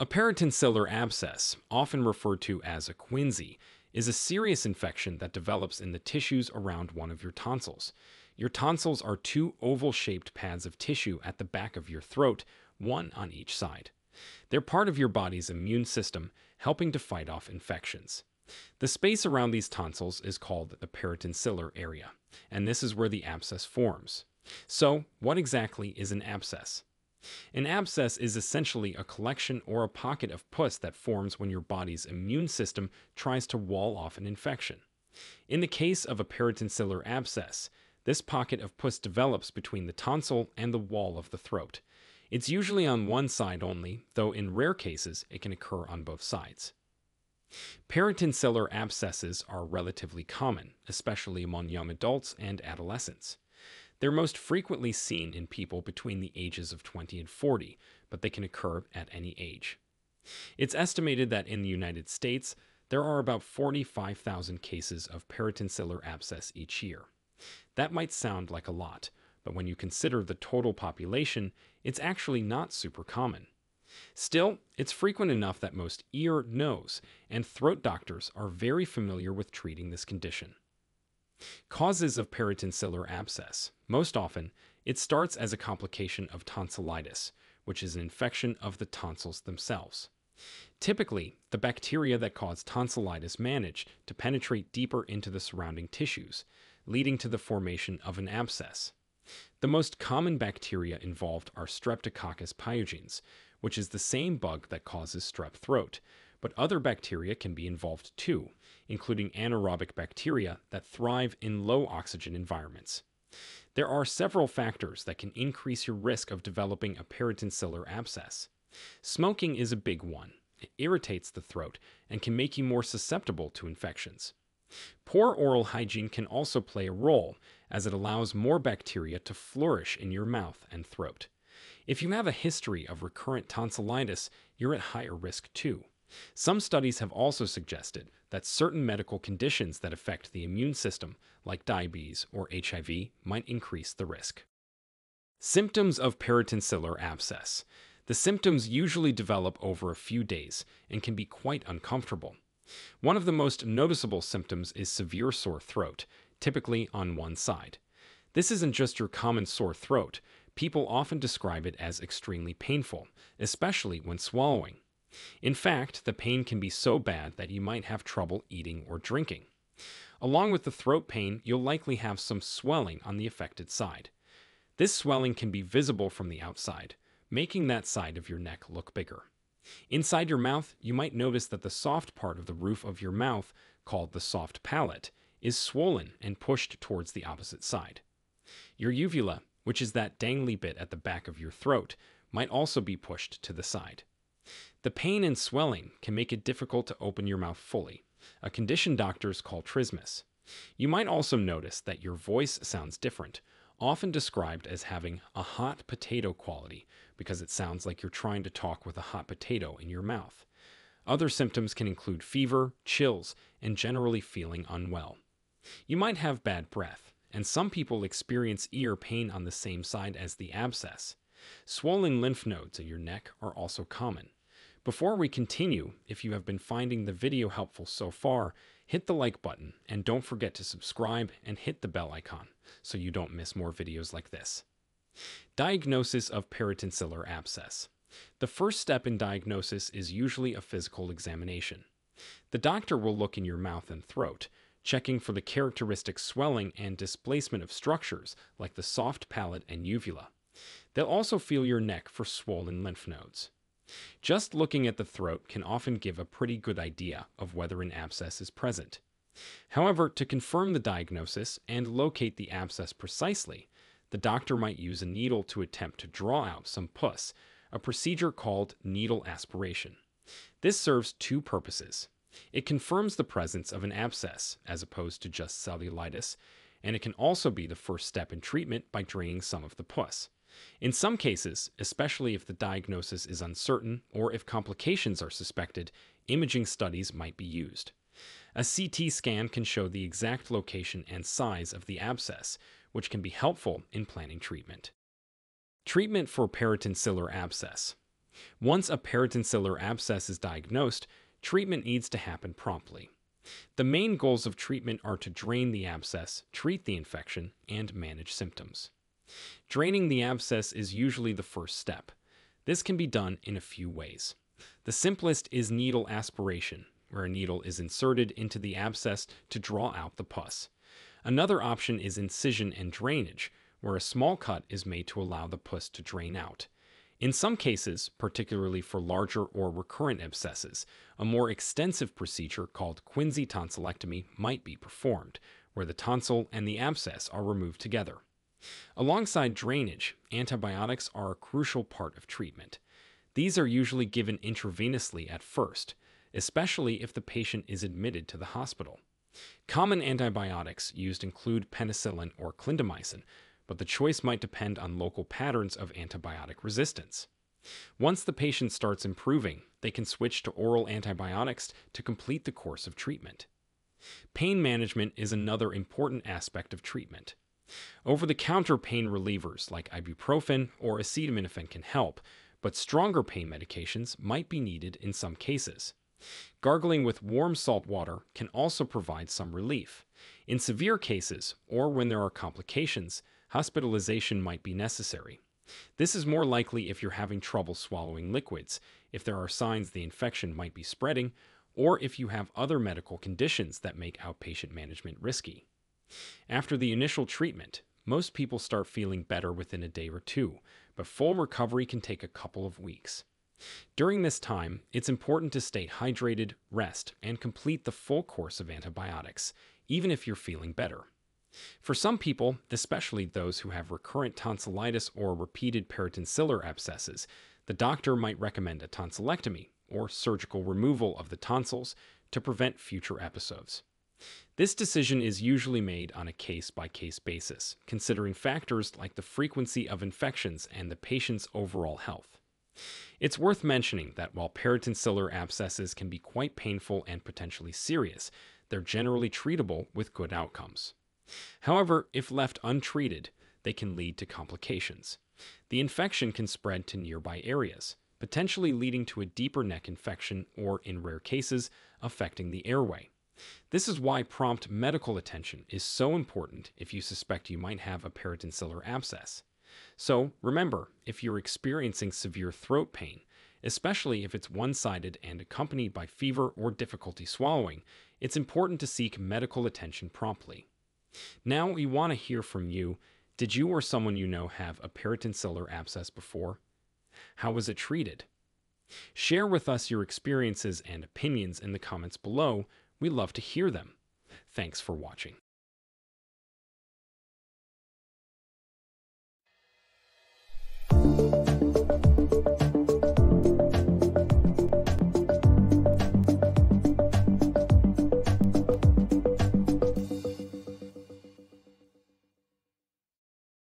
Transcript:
A peritonsillar abscess, often referred to as a quinsy, is a serious infection that develops in the tissues around one of your tonsils. Your tonsils are two oval shaped pads of tissue at the back of your throat, one on each side. They're part of your body's immune system, helping to fight off infections. The space around these tonsils is called the peritonsillar area, and this is where the abscess forms. So, what exactly is an abscess? An abscess is essentially a collection or a pocket of pus that forms when your body's immune system tries to wall off an infection. In the case of a peritonsillar abscess, this pocket of pus develops between the tonsil and the wall of the throat. It's usually on one side only, though in rare cases it can occur on both sides. Peritonsillar abscesses are relatively common, especially among young adults and adolescents. They're most frequently seen in people between the ages of 20 and 40, but they can occur at any age. It's estimated that in the United States, there are about 45,000 cases of peritonsillar abscess each year. That might sound like a lot, but when you consider the total population, it's actually not super common. Still, it's frequent enough that most ear, nose, and throat doctors are very familiar with treating this condition. Causes of peritonsillar abscess. Most often, it starts as a complication of tonsillitis, which is an infection of the tonsils themselves. Typically, the bacteria that cause tonsillitis manage to penetrate deeper into the surrounding tissues, leading to the formation of an abscess. The most common bacteria involved are Streptococcus pyogenes, which is the same bug that causes strep throat, but other bacteria can be involved too, including anaerobic bacteria that thrive in low oxygen environments. There are several factors that can increase your risk of developing a peritonsillar abscess. Smoking is a big one. It irritates the throat and can make you more susceptible to infections. Poor oral hygiene can also play a role, as it allows more bacteria to flourish in your mouth and throat. If you have a history of recurrent tonsillitis, you're at higher risk too. Some studies have also suggested that certain medical conditions that affect the immune system, like diabetes or HIV, might increase the risk. Symptoms of peritonsillar abscess. The symptoms usually develop over a few days and can be quite uncomfortable. One of the most noticeable symptoms is severe sore throat, typically on one side. This isn't just your common sore throat. People often describe it as extremely painful, especially when swallowing. In fact, the pain can be so bad that you might have trouble eating or drinking. Along with the throat pain, you'll likely have some swelling on the affected side. This swelling can be visible from the outside, making that side of your neck look bigger. Inside your mouth, you might notice that the soft part of the roof of your mouth, called the soft palate, is swollen and pushed towards the opposite side. Your uvula, which is that dangly bit at the back of your throat, might also be pushed to the side. The pain and swelling can make it difficult to open your mouth fully, a condition doctors call trismus. You might also notice that your voice sounds different, often described as having a hot potato quality because it sounds like you're trying to talk with a hot potato in your mouth. Other symptoms can include fever, chills, and generally feeling unwell. You might have bad breath, and some people experience ear pain on the same side as the abscess. Swollen lymph nodes in your neck are also common. Before we continue, if you have been finding the video helpful so far, hit the like button and don't forget to subscribe and hit the bell icon so you don't miss more videos like this. Diagnosis of peritonsillar abscess. The first step in diagnosis is usually a physical examination. The doctor will look in your mouth and throat, checking for the characteristic swelling and displacement of structures like the soft palate and uvula. They'll also feel your neck for swollen lymph nodes. Just looking at the throat can often give a pretty good idea of whether an abscess is present. However, to confirm the diagnosis and locate the abscess precisely, the doctor might use a needle to attempt to draw out some pus, a procedure called needle aspiration. This serves two purposes. It confirms the presence of an abscess, as opposed to just cellulitis, and it can also be the first step in treatment by draining some of the pus. In some cases, especially if the diagnosis is uncertain or if complications are suspected, imaging studies might be used. A CT scan can show the exact location and size of the abscess, which can be helpful in planning treatment. Treatment for peritonsillar abscess. Once a peritonsillar abscess is diagnosed, treatment needs to happen promptly. The main goals of treatment are to drain the abscess, treat the infection, and manage symptoms. Draining the abscess is usually the first step. This can be done in a few ways. The simplest is needle aspiration, where a needle is inserted into the abscess to draw out the pus. Another option is incision and drainage, where a small cut is made to allow the pus to drain out. In some cases, particularly for larger or recurrent abscesses, a more extensive procedure called quinsy tonsillectomy might be performed, where the tonsil and the abscess are removed together. Alongside drainage, antibiotics are a crucial part of treatment. These are usually given intravenously at first, especially if the patient is admitted to the hospital. Common antibiotics used include penicillin or clindamycin, but the choice might depend on local patterns of antibiotic resistance. Once the patient starts improving, they can switch to oral antibiotics to complete the course of treatment. Pain management is another important aspect of treatment. Over the counter pain relievers like ibuprofen or acetaminophen can help, but stronger pain medications might be needed in some cases. Gargling with warm salt water can also provide some relief. In severe cases, or when there are complications, hospitalization might be necessary. This is more likely if you're having trouble swallowing liquids, if there are signs the infection might be spreading, or if you have other medical conditions that make outpatient management risky. After the initial treatment, most people start feeling better within a day or two, but full recovery can take a couple of weeks. During this time, it's important to stay hydrated, rest, and complete the full course of antibiotics, even if you're feeling better. For some people, especially those who have recurrent tonsillitis or repeated peritonsillar abscesses, the doctor might recommend a tonsillectomy or surgical removal of the tonsils to prevent future episodes. This decision is usually made on a case by case basis, considering factors like the frequency of infections and the patient's overall health. It's worth mentioning that while peritonsillar abscesses can be quite painful and potentially serious, they're generally treatable with good outcomes. However, if left untreated, they can lead to complications. The infection can spread to nearby areas, potentially leading to a deeper neck infection or, in rare cases, affecting the airway. This is why prompt medical attention is so important if you suspect you might have a peritonsillar abscess. So remember, if you're experiencing severe throat pain, especially if it's one sided and accompanied by fever or difficulty swallowing, it's important to seek medical attention promptly. Now we want to hear from you. Did you or someone you know have a peritonsillar abscess before? How was it treated? Share with us your experiences and opinions in the comments below. We love to hear them. Thanks for watching.